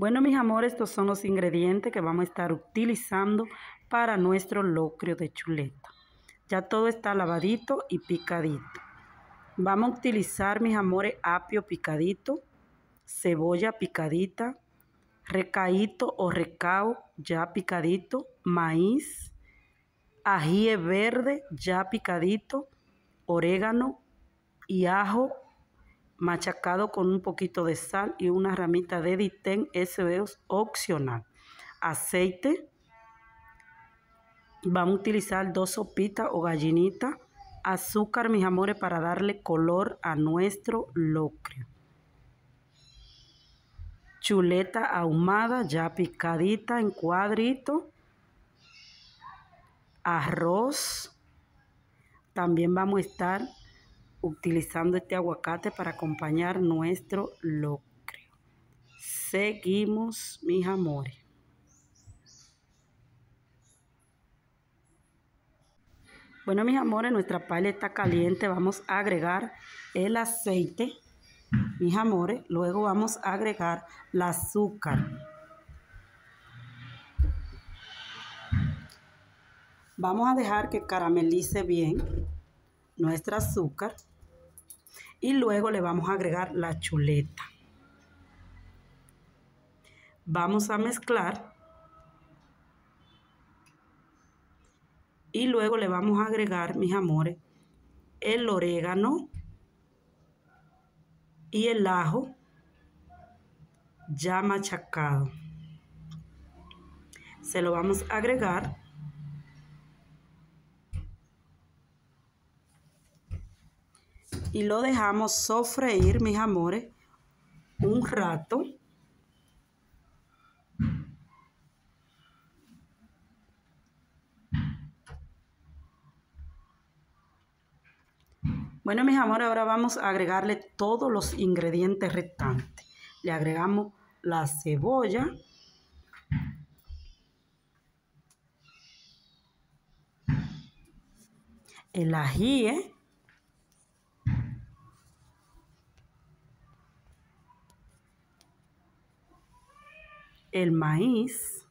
Bueno, mis amores, estos son los ingredientes que vamos a estar utilizando para nuestro locrio de chuleta. Ya todo está lavadito y picadito. Vamos a utilizar, mis amores, apio picadito, cebolla picadita, recaíto o recao ya picadito, maíz, ají verde ya picadito, orégano y ajo machacado con un poquito de sal y una ramita de ditén, eso es opcional. Aceite, vamos a utilizar dos sopitas o gallinitas, azúcar, mis amores, para darle color a nuestro locrio. Chuleta ahumada, ya picadita en cuadrito. Arroz. También vamos a estar utilizando este aguacate para acompañar nuestro locrio. Seguimos, mis amores. Bueno, mis amores, nuestra pala está caliente. Vamos a agregar el aceite, mis amores. Luego vamos a agregar el azúcar. Vamos a dejar que caramelice bien nuestro azúcar y luego le vamos a agregar la chuleta. Vamos a mezclar y luego le vamos a agregar, mis amores, el orégano y el ajo ya machacado. Se lo vamos a agregar y lo dejamos sofreír, mis amores, un rato. Bueno, mis amores, ahora vamos a agregarle todos los ingredientes restantes. Le agregamos la cebolla, el ají, el maíz,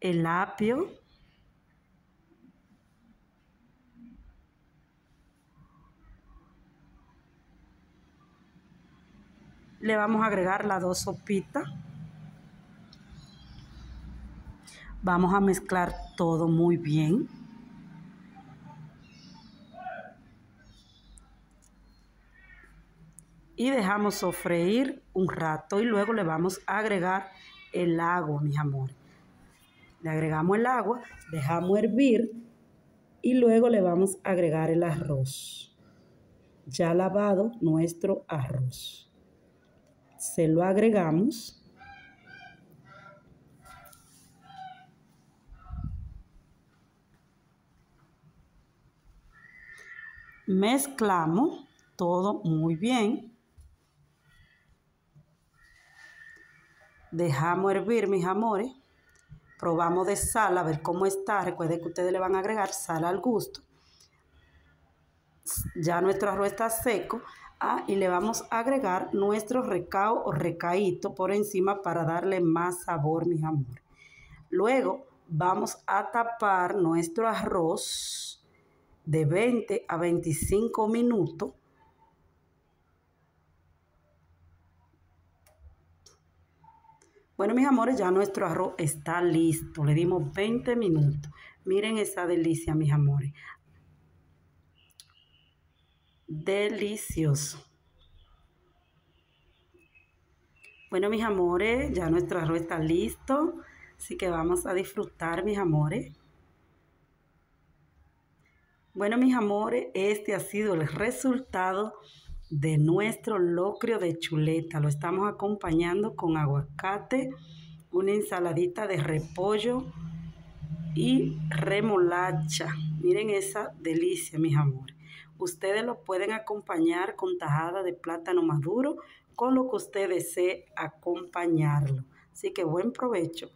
el apio, le vamos a agregar las dos sopitas. Vamos a mezclar todo muy bien. Y dejamos sofreír un rato y luego le vamos a agregar el agua, mis amores. Le agregamos el agua, dejamos hervir y luego le vamos a agregar el arroz. Ya lavado nuestro arroz. Se lo agregamos. Mezclamos todo muy bien. Dejamos hervir, mis amores. Probamos de sal, a ver cómo está. Recuerden que ustedes le van a agregar sal al gusto. Ya nuestro arroz está seco. Ah, y le vamos a agregar nuestro recao o recaíto por encima para darle más sabor, mis amores. Luego vamos a tapar nuestro arroz de 20 a 25 minutos Bueno, mis amores, ya nuestro arroz está listo. Le dimos 20 minutos. Miren esa delicia, mis amores. Delicioso. Bueno, mis amores, ya nuestro arroz está listo. Así que vamos a disfrutar, mis amores. Bueno, mis amores, este ha sido el resultado de nuestro locrio de chuleta. Lo estamos acompañando con aguacate, una ensaladita de repollo y remolacha. Miren esa delicia, mis amores. Ustedes lo pueden acompañar con tajada de plátano maduro, con lo que usted desee acompañarlo. Así que buen provecho.